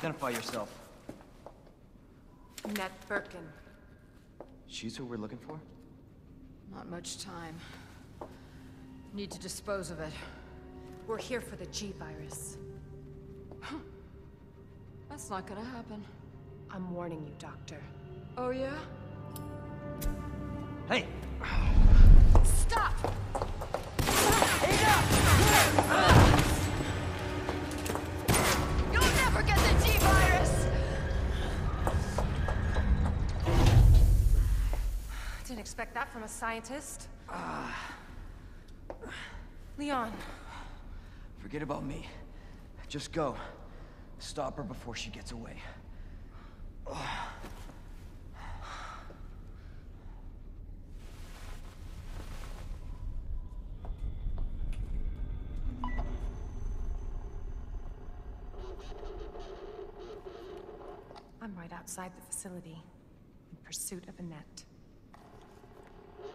Identify yourself. Annette Birkin. She's who we're looking for? Not much time. Need to dispose of it. We're here for the G-Virus. That's not gonna happen. I'm warning you, Doctor. Oh, yeah? Hey! Stop! That from a scientist. Uh, Leon, Forget about me. Just go. Stop her before she gets away. I'm right outside the facility, in pursuit of Annette.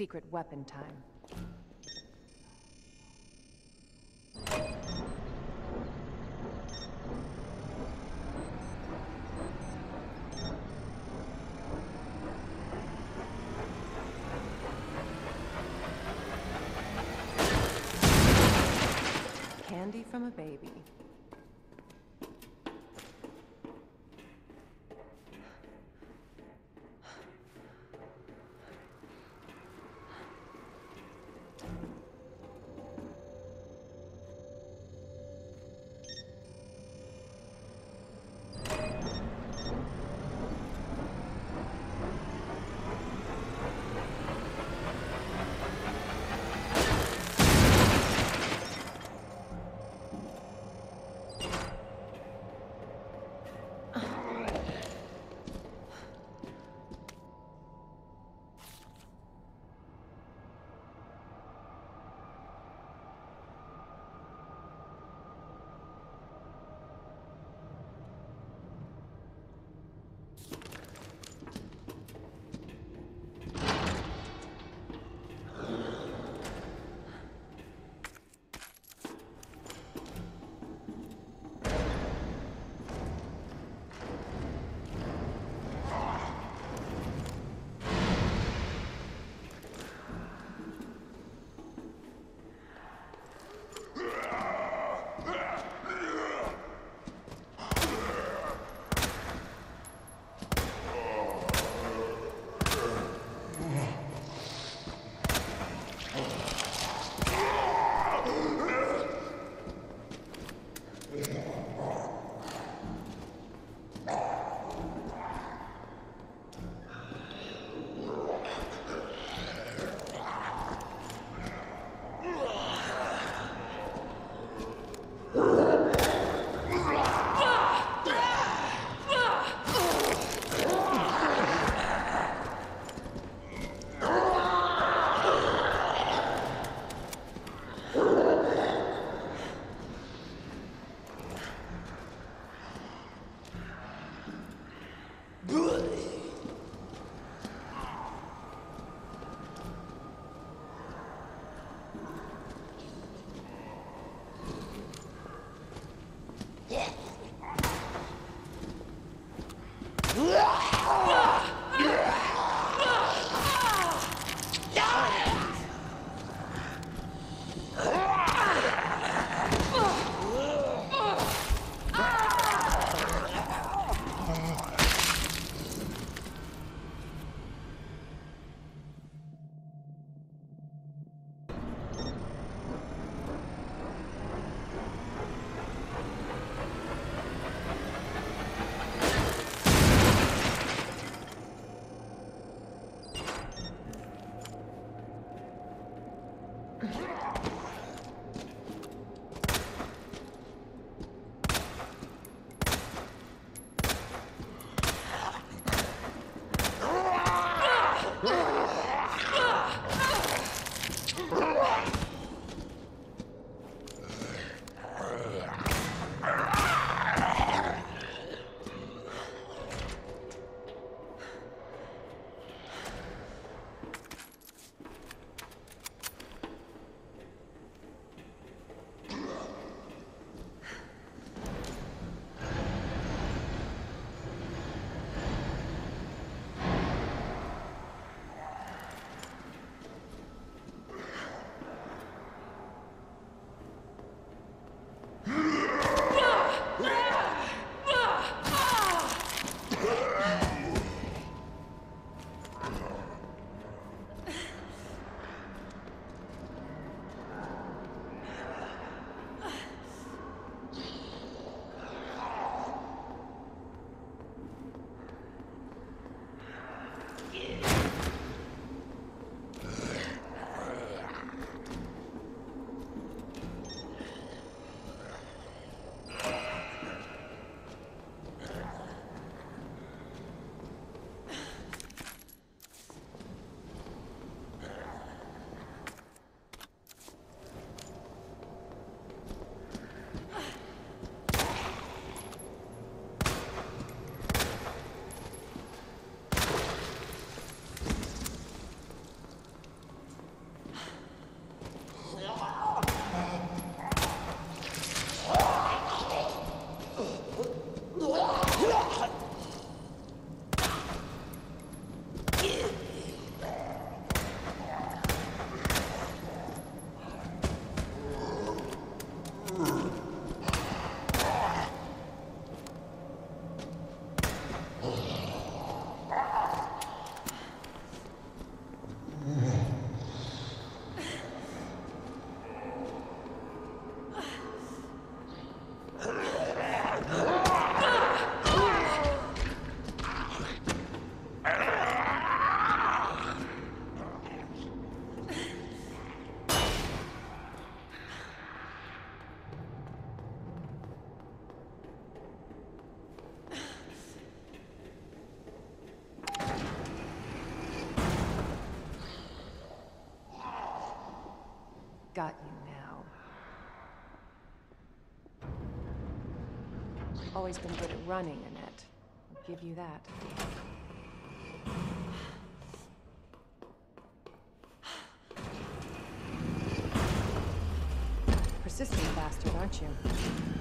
secret weapon time. Candy from a baby. Always been good at running, Annette. I'll give you that. Persistent bastard, aren't you?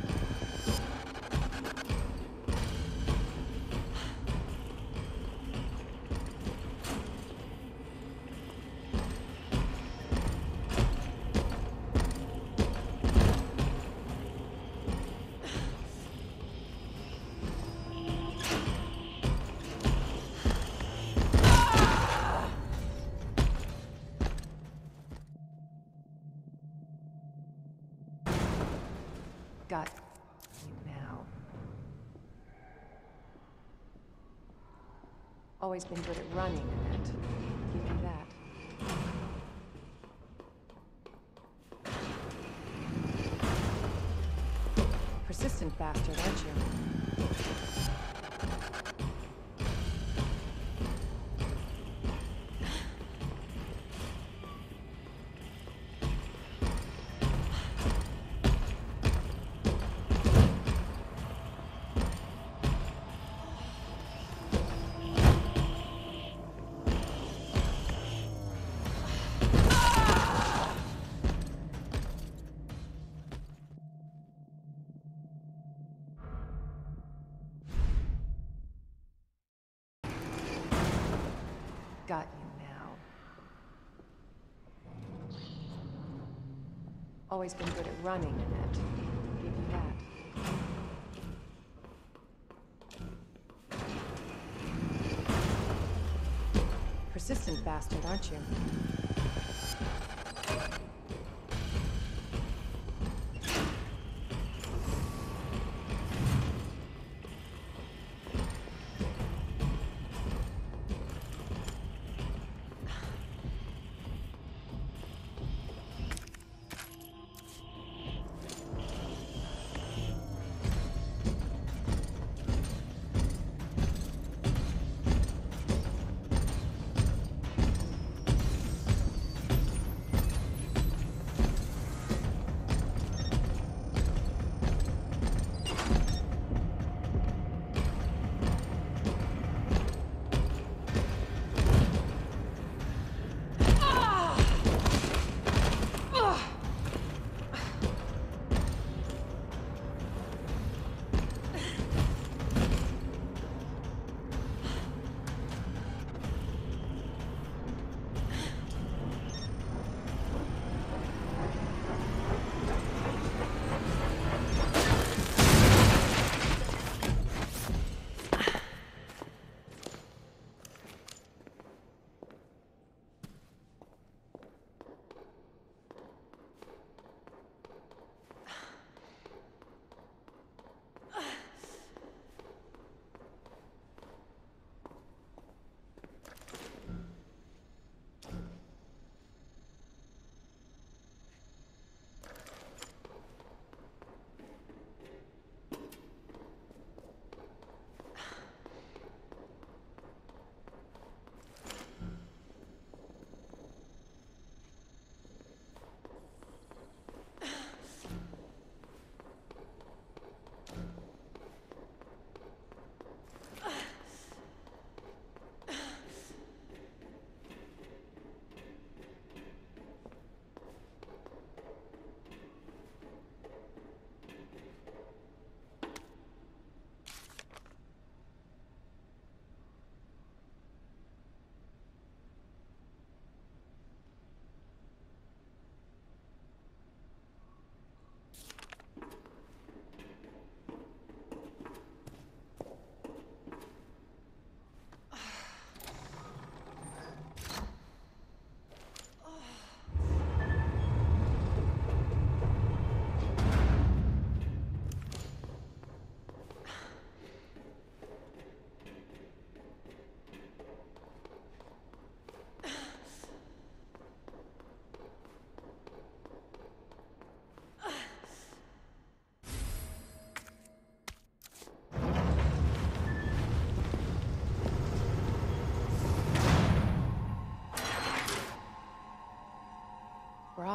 Always been good at running, Annette. Give that. Persistent bastard, aren't you? Got you now. Always been good at running, Annette. Give you that. Persistent bastard, aren't you?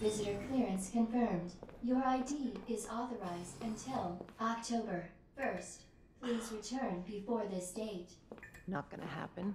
Visitor clearance confirmed. Your ID is authorized until October 1st. Please return before this date. Not gonna happen.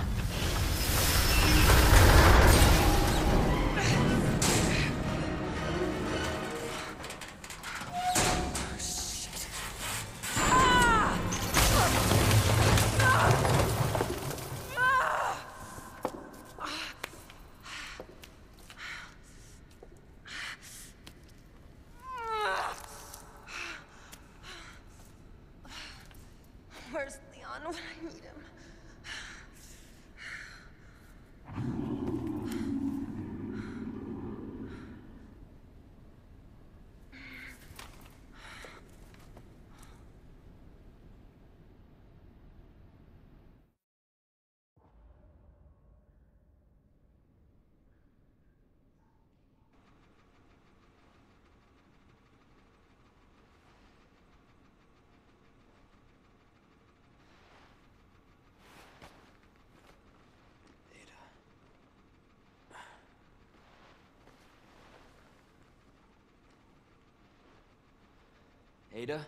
Ada?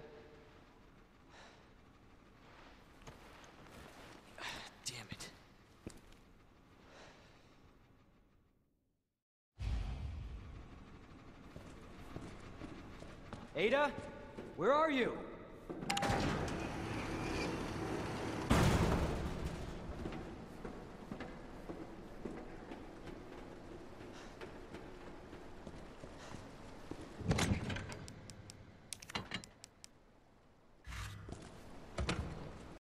Damn it. Ada? Where are you?